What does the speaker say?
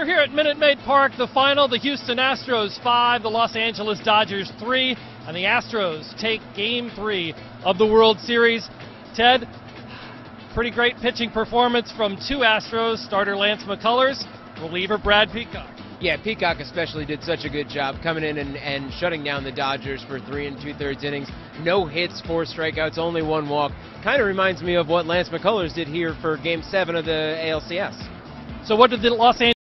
We're here at Minute Maid Park, the final, the Houston Astros 5, the Los Angeles Dodgers 3, and the Astros take game 3 of the World Series. Ted, pretty great pitching performance from two Astros, starter Lance McCullers, reliever Brad Peacock. Yeah, Peacock especially did such a good job coming in and, and shutting down the Dodgers for three and two thirds innings. No hits, four strikeouts, only one walk. Kind of reminds me of what Lance McCullers did here for Game Seven of the ALCS. So, what did the Los Angeles